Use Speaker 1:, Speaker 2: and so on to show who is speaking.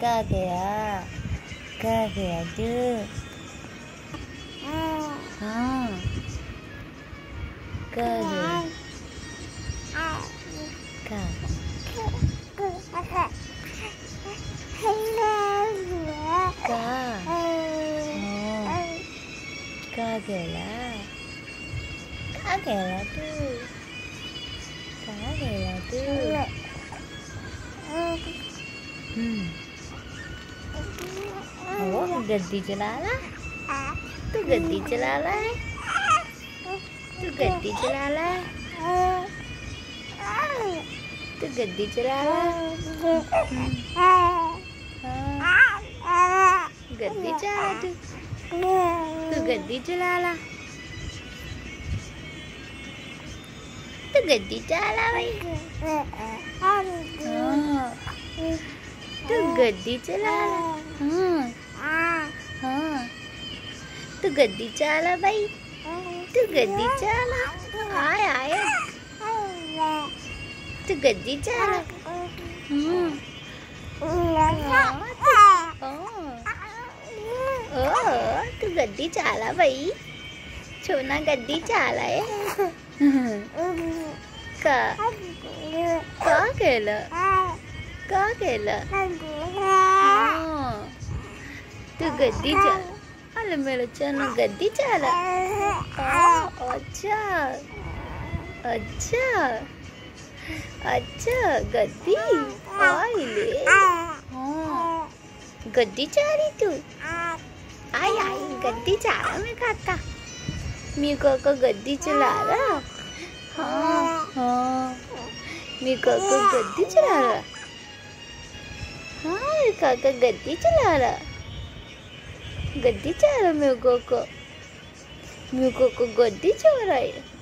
Speaker 1: カーベアガーベアドゥあガーベアガーガーゲラガーゲラドゥガーゲラドゥ Hmm. गद्दी चला रहा तू गद्दी चला रहा है? तू गद्दी चला रहा है? तू गद्दी चला रहा हाँ, गद्दी चला तू? तू गद्दी चला ला तू गद्दी चला भाई? हाँ, तू गद्दी चला ला हाँ। हाँ तू गद्दी चला भाई। तू गद्दी चला। आय आय तू गद्दी चला। हम्म। ओ तू गद्दी चाला बाई छोना गद्दी चाला आहे का का केलं का केलं हा. तू गद्दी चना गद्दी चाला आ, अच्छा अच्छा अच्छा गद्दी आईले हाँ गद्दी चाह रही तू आई आई गद्दी चाह रहा मैं खाता मी काका गद्दी चला रहा हाँ हाँ मी काका गद्दी चला रहा हाँ काका गद्दी चला रहा गद्दी चाह रहा म्यूको को? म्यूको को गद्दी चाह रहा है?